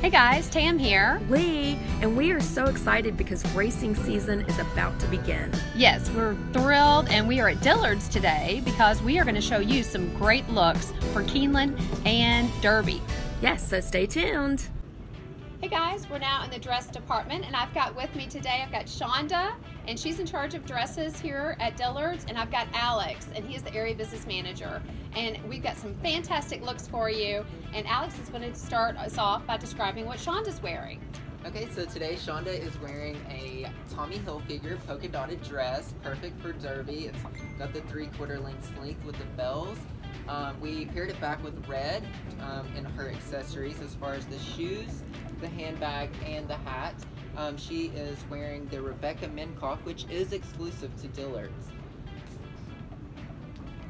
Hey guys, Tam here. Lee, and we are so excited because racing season is about to begin. Yes, we're thrilled and we are at Dillard's today because we are going to show you some great looks for Keeneland and Derby. Yes, so stay tuned. Hey guys, we're now in the dress department and I've got with me today, I've got Shonda and she's in charge of dresses here at Dillard's and I've got Alex and he's the area business manager and we've got some fantastic looks for you and Alex is going to start us off by describing what Shonda's wearing. Okay, so today Shonda is wearing a Tommy Hilfiger polka dotted dress, perfect for derby. It's got the three quarter length sleeve with the bells. Um, we paired it back with red um, in her accessories as far as the shoes, the handbag, and the hat. Um, she is wearing the Rebecca Minkoff, which is exclusive to Dillard's.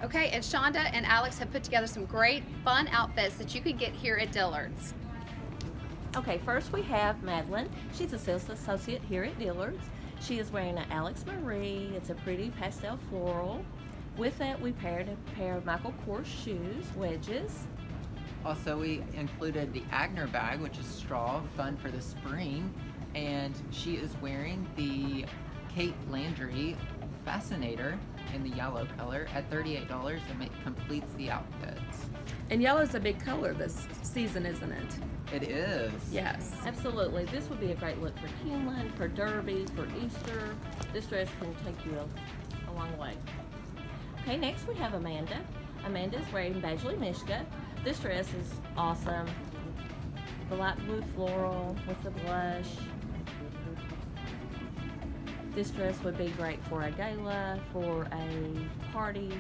Okay, and Shonda and Alex have put together some great fun outfits that you can get here at Dillard's. Okay, first we have Madeline. She's a sales associate here at Dillard's. She is wearing an Alex Marie. It's a pretty pastel floral. With that, we paired a pair of Michael Kors shoes, wedges. Also, we included the Aigner bag, which is straw, fun for the spring. And she is wearing the Kate Landry Fascinator in the yellow color at $38 and it completes the outfits. And yellow is a big color this season, isn't it? It is. Yes. Absolutely. This would be a great look for Keeneland, for Derby, for Easter. This dress can take you a, a long way. Okay, next we have Amanda. Amanda is wearing Badgley Mishka. This dress is awesome. The light blue floral with the blush. This dress would be great for a gala, for a party.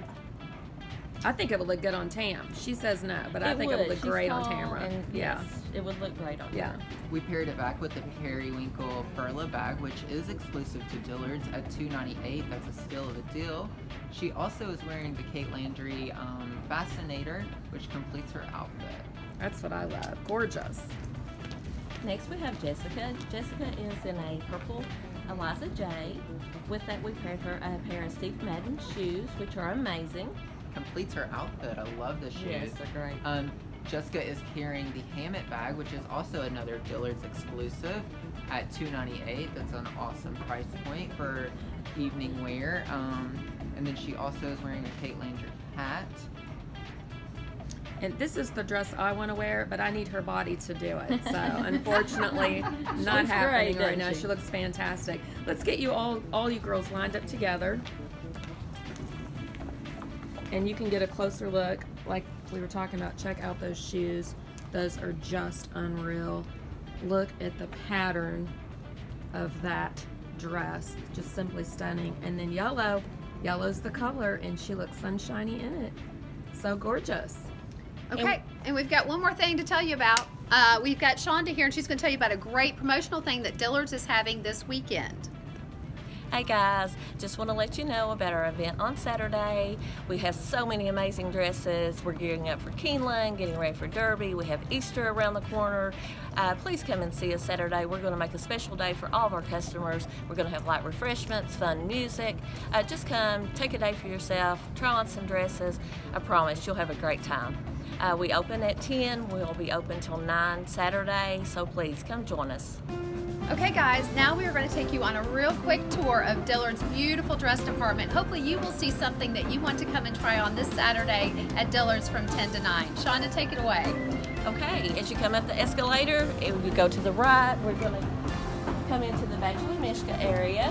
I think it would look good on Tam. She says no, but I It think it would would. look She's great on tall Tamara. and yeah. yes, it would look great on Yeah. her. We paired it back with the Periwinkle Perla bag, which is exclusive to Dillard's at $2.98. That's a steal of a deal. She also is wearing the Kate Landry um, Fascinator, which completes her outfit. That's what I love. Gorgeous. Next we have Jessica. Jessica is in a purple Eliza J. With that we paired her a pair of Steve Madden shoes, which are amazing. Completes her outfit. I love the shoes. they're great. Um, Jessica is carrying the Hammett bag, which is also another Dillard's exclusive at $2.98. That's an awesome price point for evening wear. Um, and then she also is wearing a Kate Landry hat. And this is the dress I want to wear, but I need her body to do it. So unfortunately, not happening great, right now. she? She looks fantastic. Let's get you all, all you girls lined up together. And you can get a closer look. Like we were talking about, check out those shoes. Those are just unreal. Look at the pattern of that dress. Just simply stunning. And then yellow. Yellow's the color, and she looks sunshiny in it. So gorgeous. Okay, and we've got one more thing to tell you about. Uh, we've got Shonda here, and she's going to tell you about a great promotional thing that Dillard's is having this weekend. Hey guys, just want to let you know about our event on Saturday. We have so many amazing dresses. We're gearing up for Keeneland, getting ready for Derby. We have Easter around the corner. Uh, please come and see us Saturday. We're going to make a special day for all of our customers. We're going to have light refreshments, fun music. Uh, just come, take a day for yourself, try on some dresses. I promise you'll have a great time. Uh, we open at 10. We'll be open till 9 Saturday, so please come join us. Okay, guys, now we are going to take you on a real quick tour of Dillard's beautiful dress department. Hopefully, you will see something that you want to come and try on this Saturday at Dillard's from 10 to 9. Shonda, take it away. Okay, as you come up the escalator, if you go to the right, we're going to come into the Badgley Mishka area.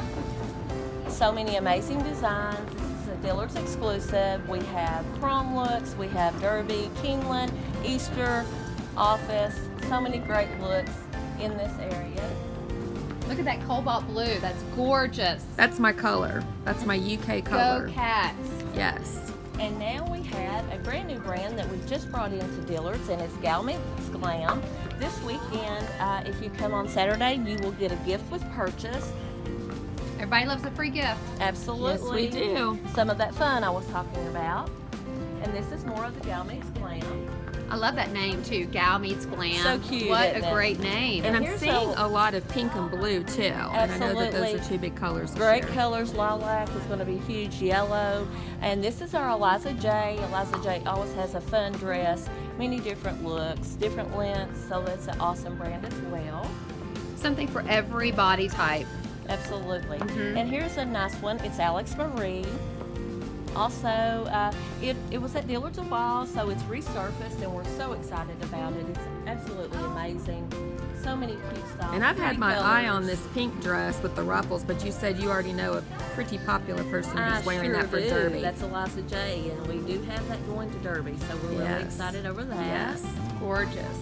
So many amazing designs. This is a Dillard's exclusive. We have prom looks, we have Derby, Keeneland, Easter, Office. So many great looks in this area. Look at that cobalt blue. That's gorgeous. That's my color. That's my UK color. Go Cats. Yes. And now we have a brand new brand that we've just brought into Dillard's, and it's Gal Meets Glam. This weekend, uh, if you come on Saturday, you will get a gift with purchase. Everybody loves a free gift. Absolutely. Yes, we do. Some of that fun I was talking about. And this is more of the Gal Meets Glam. I love that name too. Gal meets glam. So cute, What a it? great name. And I'm seeing a- a lot of pink and blue too. Absolutely. And I know that those are two big colors. Great year. colors, lilac is going to be huge, yellow. And this is our Eliza J. Eliza J always has a fun dress, many different looks, different lengths, so that's an awesome brand as well. Something for every body type. Absolutely. Mhm. And here's a nice one. It's Alex Marie. Also, uh, it, it was at Dillard's a while, so it's resurfaced, and we're so excited about it. It's absolutely amazing. So many cute styles. And I've had pretty my eye on this pink dress with the ruffles, but you said you already know a pretty popular person I who's wearing sure that for do. Derby. That's Eliza J, and we do have that going to Derby, so we're really excited over that. yes. Gorgeous.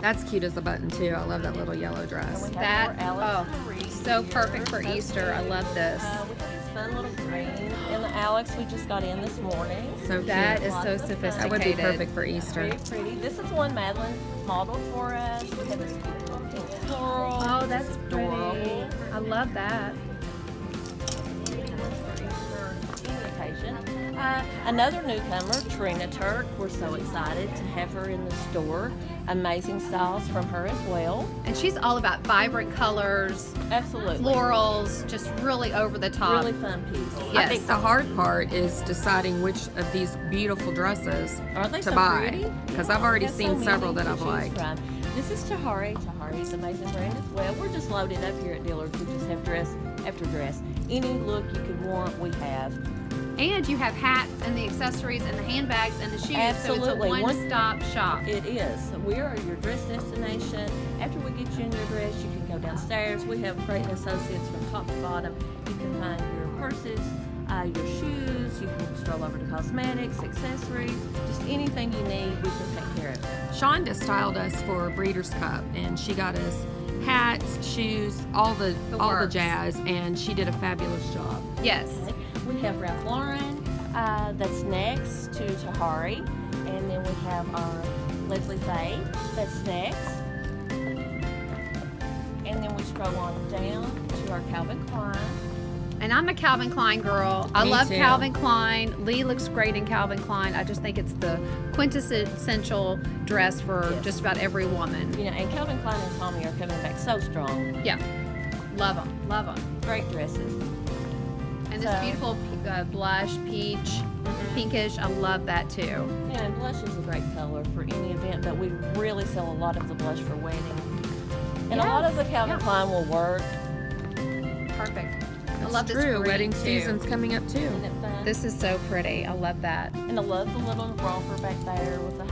That's cute as a button too. I love that little yellow dress. That- oh, so perfect for Easter. I love this. We have this fun little green, and the Alex we just got in this morning. So That cute. is so Lots of sophisticated. That would be perfect for Easter. Very pretty. This is one Madeline modeled for us. We have this beautiful pink floral. Oh, that's adorable. pretty. I love that. Uh, another newcomer, Trina Turk. We're so excited to have her in the store. Amazing styles from her as well. And she's all about vibrant colors, Absolutely. florals, just really over the top. Really fun piece. Yes. I think the hard part is deciding which of these beautiful dresses Aren't they to so buy. pretty? Because I've already Got so seen many several that I've choose liked. from. This is Tahari. Tahari's amazing brand as well. We're just loaded up here at Dillard's. We just have dress after dress. Any look you could want, we have. And you have hats and the accessories and the handbags and the shoes. Absolutely. So it's a One- one-stop shop. It is. We are your dress destination. After we get you in your dress, you can go downstairs. We have great Associates from top to bottom. You can find your purses, uh, your shoes. You can stroll over to cosmetics, accessories, just anything you need. We can take care of it. Shonda styled us for Breeders' Cup, and she got us hats, shoes, all the, The all the jazz, and she did a fabulous job. Yes. We have Ralph Lauren. Uh, that's next to Tahari, and then we have our Leslie Fay. That's next. And then we scroll on down to our Calvin Klein. And I'm a Calvin Klein girl. I Me love too. Calvin Klein. Lee looks great in Calvin Klein. I just think it's the quintessential dress for Yes. just about every woman. You know, and Calvin Klein and Tommy are coming back so strong. Yeah. Love them. Love them. Great dresses. And this So- beautiful uh, blush, peach, pinkish. I love that too. Yeah, and blush is a great color for any event, but we really sell a lot of the blush for wedding. And a lot of the Yes, Calvin yeah. Klein will work. Perfect. I That's love this true. Wedding too. season's coming up too. Isn't it fun? This is so pretty. I love that. And I love the little romper back there with the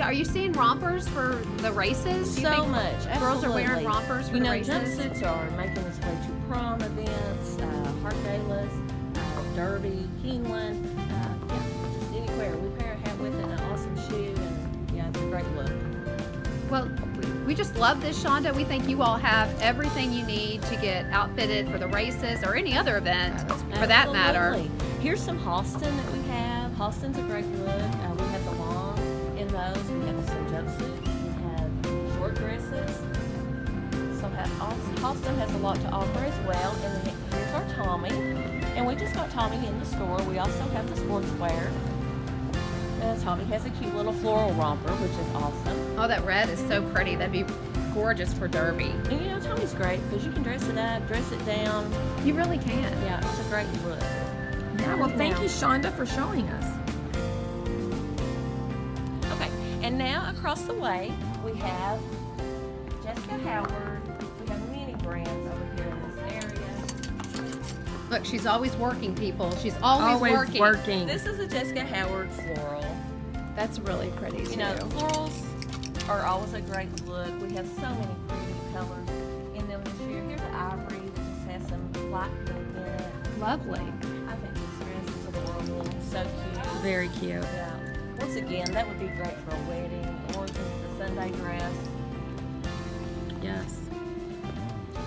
Yeah, are you seeing rompers for the races? Do so much. Girls are wearing rompers for You know, races. jumpsuits are making its way to prom events, uh, heart galas, uh, derby, Keeneland, uh, yeah, just anywhere. We pair a hat with it, an awesome shoe, and yeah, it's a great look. Well, we- just love this, Shonda. We think you all have everything you need to get outfitted for the races or any other event, for that matter. Absolutely. Here's some Halston that we have. Halston's a great look. Uh, we have the long in those. We have some jumpsuits. We have short dresses. So have, Halston has a lot to offer as well. And here's our Tommy. And we just got Tommy in the store. We also have the sportswear. Uh, Tommy has a cute little floral romper, which is awesome. Oh, that red is so pretty. That'd be gorgeous for Derby. And you know, Tommy's great because you can dress it up, dress it down. You really can. Yeah, it's a great look. Yeah, well, thank you, Shonda, for showing us. Across the way we have Jessica Howard. We have many brands over here in this area. Look, she's always working, people. She's always, Always working. working. This is a Jessica Howard floral. That's really pretty too. You know, florals are always a great look. We have so many pretty colors in them this year. Here's the ivory. This has some light pink in it. Lovely. I think this dress is adorable. So cute. Very cute. Yeah. Once again, that would be great for a wedding or just a Sunday dress. Yes.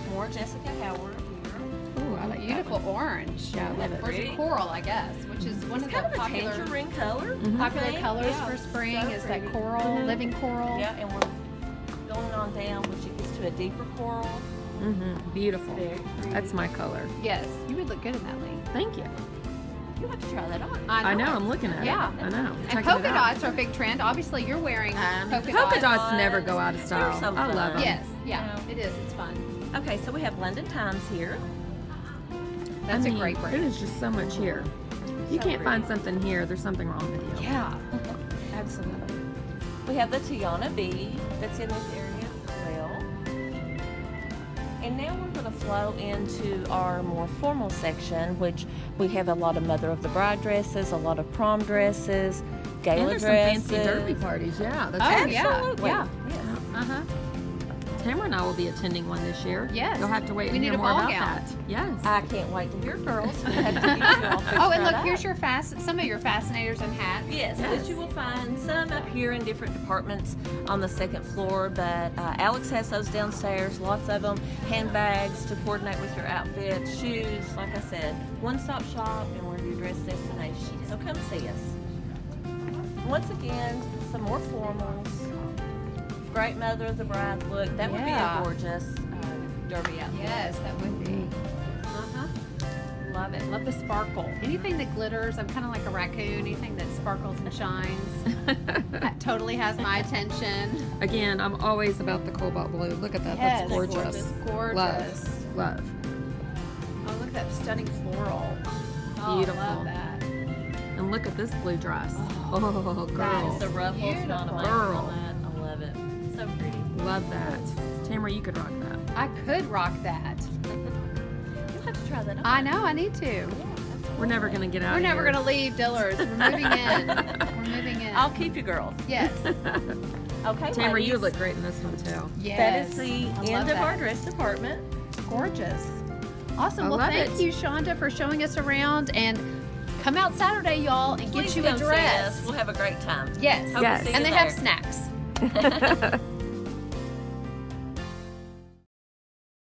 More Jessica Howard here. Ooh, I like Beautiful one. orange. Yeah, I love it. Or is coral, I guess, which is one It's of kind the of a popular tangerine color. Mhm. popular Okay, colors yeah, for spring so is that pretty. coral, Mhm. living coral. Yeah, and we're going on down, which it gets to a deeper coral. Mm-hmm. Beautiful. That's my color. Yes, you would look good in that, Lee. Thank you. You have to try that on. I know. I'm looking at Yeah. it. Yeah. I know. And Checking polka dots are a big trend. Obviously, you're wearing Um, polka, Polka dots. dots never go out of style. so I love fun. them. Yes, yeah, Yeah. it is. It's fun. Okay, so we have London Times here. That's I mean, a great brand. There's just so much here. You So can't pretty. find something here. There's something wrong with you. Yeah, absolutely. We have the Tiana B that's in this area as well. And now we're going to flow into our more formal section, which we have a lot of mother of the bride dresses, a lot of prom dresses, And gala there's some dresses. fancy derby parties. Yeah. That's Oh, right. yeah, yeah. Yes. Tamara and I will be attending one this year. Yes. You'll have to wait We and need hear a more ball about gown. that. Yes. I can't wait to hear, girls. To get you all fixed Oh, and look, here's your fast. Some of your fascinators and hats. Yes, Yes. which you will find some up here in different departments on the second floor, but uh, Alex has those downstairs, lots of them, handbags to coordinate with your outfit, shoes, like I said, one-stop shop and we're your dress destination. So come see us. Once again, some more formals. Great mother of the bride look. That would be a gorgeous uh, derby outfit. Yes, that would be. Uh huh. Love it. Love the sparkle. Anything that glitters. I'm kind of like a raccoon. Anything that sparkles and shines. that totally has my attention. Again, I'm always about the cobalt blue. Look at that. Yes, That's gorgeous. Gorgeous. Love. Love. Oh, look at that stunning floral. Oh, Beautiful. love that. And look at this blue dress. Oh, Oh, that girl. is The ruffles, Beautiful. on Love that. Tamara, you could rock that. I could rock that. You'll have to try that on. I know. I need to. We're never going to get out We're of never gonna leave Dillard's. We're moving in. We're moving in. I'll keep you girls. yes. Okay, Tamara, you look great in this one too. Yes. That is the I love end of that. our dress department. gorgeous. Awesome. I well, thank it. you, Shonda, for showing us around and come out Saturday, y'all, and Please get you a dress. We'll have a great time. Yes. Hope Yes. to see And you they have snacks.